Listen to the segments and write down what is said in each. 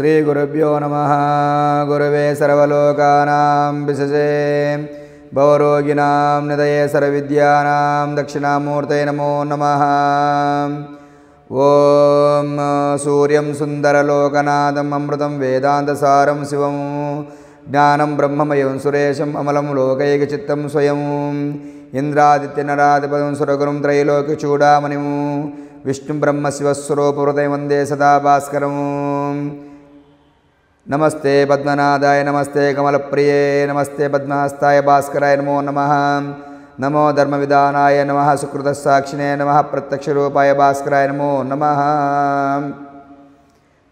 శ్రీగురుభ్యో నమ. గురవే सर्वलोकानां విశజే. భవరోగిణాం నిదయే సర్వవిద్యానాం దక్షిణామూర్తయ నమో నమ. ఓం సూర్యం సుందరలోకనాథం అమృతం వేదాంతసారం శివం. జ్ఞానం బ్రహ్మమయం సురేశం అమలం లోకైకచిత్తం స్వయం. ఇంద్రాదిత్యనరాధిపదం సురగురం త్రైలోకి చూడామణిము విష్ణు బ్రహ్మ శివస్వరూపహృదయ వందే సదా భాస్కరము నమస్తే పద్మనాథాయ నమస్తే కమలప్రియే నమస్తే పద్మహస్తాయ భాస్కరాయ నమో నమ. నమో ధర్మవిధానాయ నమ సుకృత నమ ప్రత్యక్షరూపాయ భాస్కరాయ నమో నమ.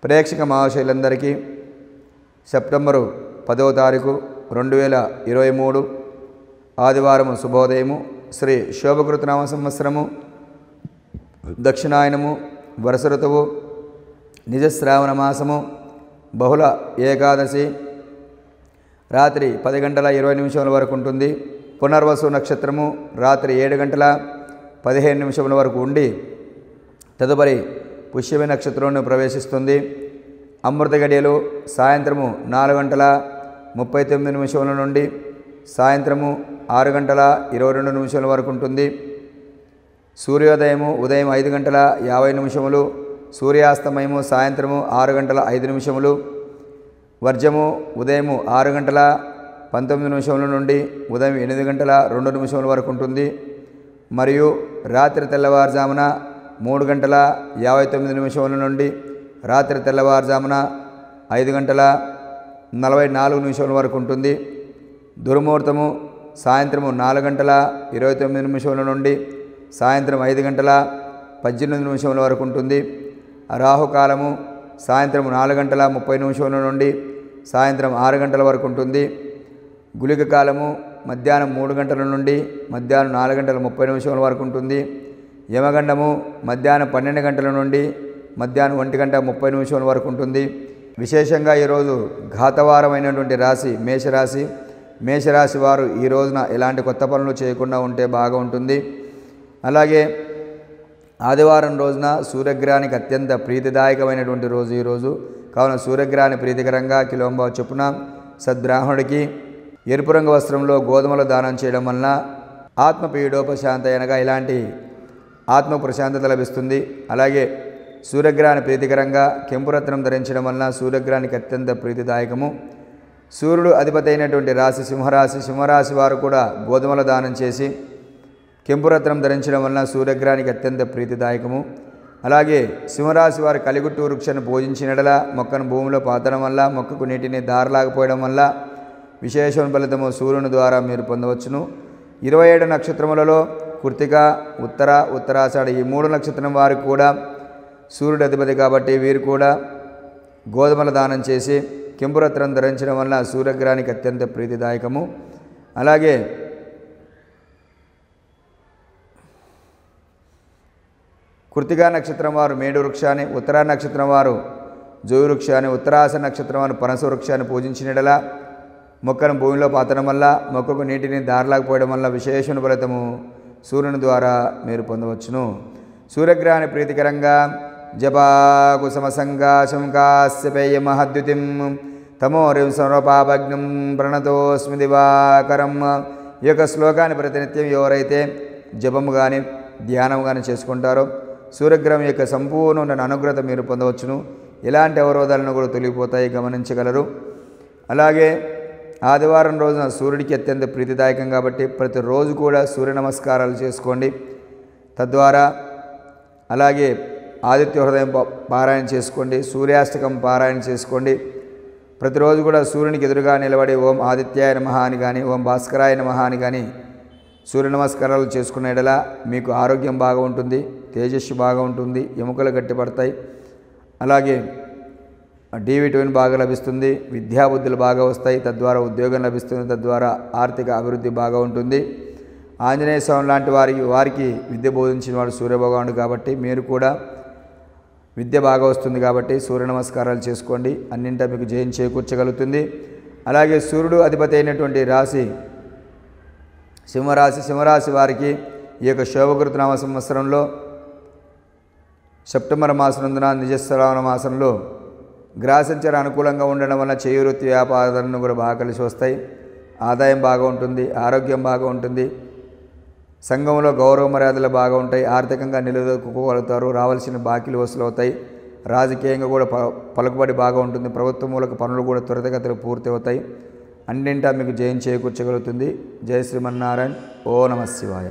ప్రేక్షక మహాశైలందరికీ సెప్టెంబరు పదవ తారీఖు రెండు వేల ఇరవై మూడు ఆదివారము శుభోదయము. శ్రీ శోభకృతనామ సంవత్సరము దక్షిణాయనము వరుస ఋతువు నిజశ్రావణ మాసము బహుళ ఏకాదశి రాత్రి పది గంటల ఇరవై నిమిషముల వరకు ఉంటుంది. పునర్వసు నక్షత్రము రాత్రి ఏడు గంటల పదిహేను నిమిషముల వరకు ఉండి తదుపరి పుష్యమి నక్షత్రంలో ప్రవేశిస్తుంది. అమృత గడియలు సాయంత్రము నాలుగు గంటల ముప్పై తొమ్మిది నిమిషముల నుండి సాయంత్రము ఆరు గంటల ఇరవై రెండు నిమిషాల వరకు ఉంటుంది. సూర్యోదయము ఉదయం ఐదు గంటల యాభై నిమిషములు సూర్యాస్తమయము సాయంత్రము ఆరు గంటల ఐదు నిమిషములు వర్జము ఉదయము ఆరు గంటల పంతొమ్మిది నిమిషముల నుండి ఉదయం ఎనిమిది గంటల రెండు నిమిషముల వరకు ఉంటుంది. మరియు రాత్రి తెల్లవారుజామున మూడు గంటల యాభై తొమ్మిది నిమిషముల నుండి రాత్రి తెల్లవారుజామున ఐదు గంటల నలభై నాలుగు నిమిషముల వరకు ఉంటుంది. దుర్ముహూర్తము సాయంత్రము నాలుగు గంటల ఇరవై తొమ్మిది నిమిషముల నుండి సాయంత్రం ఐదు గంటల పద్దెనిమిది నిమిషముల వరకు ఉంటుంది. రాహుకాలము సాయంత్రం నాలుగు గంటల ముప్పై నిమిషముల నుండి సాయంత్రం ఆరు గంటల వరకు ఉంటుంది. గుళిక కాలము మధ్యాహ్నం మూడు గంటల నుండి మధ్యాహ్నం నాలుగు గంటల ముప్పై నిమిషముల వరకు ఉంటుంది. యమగండము మధ్యాహ్నం పన్నెండు గంటల నుండి మధ్యాహ్నం ఒంటి గంట ముప్పై నిమిషముల వరకు ఉంటుంది. విశేషంగా ఈరోజు ఘాతవారమైనటువంటి రాశి మేషరాశి. మేషరాశి వారు ఈ రోజున ఎలాంటి కొత్త పనులు చేయకుండా ఉంటే బాగా ఉంటుంది. అలాగే ఆదివారం రోజున సూర్యగ్రహానికి అత్యంత ప్రీతిదాయకమైనటువంటి రోజు ఈరోజు కావున సూర్యగ్రహాన్ని ప్రీతికరంగా కిలోంబావు చొప్పున సద్బ్రాహ్మణుడికి ఎరుపు రంగు వస్త్రంలో గోధుమలు దానం చేయడం వలన ఆత్మ పీడోపశాంత అనగా ఇలాంటి ఆత్మ ప్రశాంతత లభిస్తుంది. అలాగే సూర్యగ్రహాన్ని ప్రీతికరంగా కెంపురత్నం ధరించడం వలన సూర్యగ్రహానికి అత్యంత ప్రీతిదాయకము. సూర్యుడు అధిపతి అయినటువంటి రాశి సింహరాశి సింహరాశి వారు కూడా గోధుమల దానం చేసి కెంపురత్నం ధరించడం వలన సూర్యగ్రహానికి అత్యంత ప్రీతిదాయకము. అలాగే సింహరాశి వారి కలిగుట్టు వృక్షాన్ని పూజించినడల మొక్కను భూమిలో పాతడం వల్ల మొక్కకు నీటిని దారలాగపోయడం వల్ల విశేషమైన ఫలితము సూర్యుని ద్వారా మీరు పొందవచ్చును. ఇరవై ఏడు నక్షత్రములలో కృతిక ఉత్తర ఉత్తరాషాఢ ఈ మూడు నక్షత్రం వారు కూడా సూర్యుడు అధిపతి కాబట్టి వీరు కూడా గోధుమల దానం చేసి కెంపురత్నం ధరించడం వల్ల సూర్యగ్రహానికి అత్యంత ప్రీతిదాయకము. అలాగే కృతిగా నక్షత్రం వారు మేడు వృక్షాన్ని ఉత్తరా నక్షత్రం వారు జోయి వృక్షాన్ని ఉత్తరాస నక్షత్రం వారు పనస వృక్షాన్ని పూజించినడలా మొక్కను భూమిలో పాతడం వల్ల మొక్కకు నీటిని దారలాకపోయడం వల్ల విశేషణ ఫలితము సూర్యుని ద్వారా మీరు పొందవచ్చును. సూర్యగ్రహాన్ని ప్రీతికరంగా జపాకు సమసంగాశం కాశ్యపేయ మహద్యుతిం తమోరిం సర్వపాపజ్ఞం ప్రణతోస్మి దివాకరం. ఈ యొక్క శ్లోకాన్ని ప్రతినిత్యం ఎవరైతే జపము కానీ ధ్యానం కానీ చేసుకుంటారో సూర్యగ్రహం యొక్క సంపూర్ణ అనుగ్రత మీరు పొందవచ్చును. ఎలాంటి అవరోధాలను కూడా తొలగిపోతాయి గమనించగలరు. అలాగే ఆదివారం రోజున సూర్యుడికి అత్యంత ప్రీతిదాయకం కాబట్టి ప్రతిరోజు కూడా సూర్య నమస్కారాలు చేసుకోండి. తద్వారా అలాగే ఆదిత్య హృదయం పారాయణ చేసుకోండి. సూర్యాష్టకం పారాయణ చేసుకోండి. ప్రతిరోజు కూడా సూర్యునికి ఎదురుగా నిలబడి ఓం ఆదిత్యాయ నమ అని కానీ ఓం భాస్కరాయ నమ అని కానీ సూర్య నమస్కారాలు చేసుకున్న ఎడల మీకు ఆరోగ్యం బాగా ఉంటుంది. తేజస్సు బాగా ఉంటుంది ఎముకలు గట్టిపడతాయి అలాగే డి విటమిన్ బాగా లభిస్తుంది విద్యాబుద్ధులు బాగా వస్తాయి తద్వారా ఉద్యోగం లభిస్తుంది తద్వారా ఆర్థిక అభివృద్ధి బాగా ఉంటుంది. ఆంజనేయ స్వామి లాంటి వారికి వారికి విద్య బోధించిన వాడు సూర్యభగవానుడు కాబట్టి మీరు కూడా విద్య బాగా వస్తుంది కాబట్టి సూర్య నమస్కారాలు చేసుకోండి. అన్నింటా మీకు జయం చేకూర్చగలుగుతుంది. అలాగే సూర్యుడు అధిపతి అయినటువంటి రాశి సింహరాశి సింహరాశి వారికి ఈ యొక్క శోభకృతనామ సంవత్సరంలో సెప్టెంబర్ మాసనందున నిజశ్రావణ మాసంలో గ్రాసించర అనుకూలంగా ఉండడం వల్ల చేయి వృత్తి వ్యాపారాలను కూడా బాగా కలిసి వస్తాయి. ఆదాయం బాగా ఉంటుంది ఆరోగ్యం బాగా ఉంటుంది సంఘంలో గౌరవ మర్యాదలు బాగా ఉంటాయి ఆర్థికంగా నిలదొక్కుకోగలుగుతారు రావాల్సిన బాకీలు వసూలు అవుతాయి రాజకీయంగా కూడా ప పలుకుబడి బాగా ఉంటుంది ప్రభుత్వ మూలక పనులు కూడా త్వరితగతిలో పూర్తి అవుతాయి అన్నింటా మీకు జయం చేకూర్చగలుగుతుంది. జయ శ్రీమన్నారాయణ. ఓ నమ శివాయ.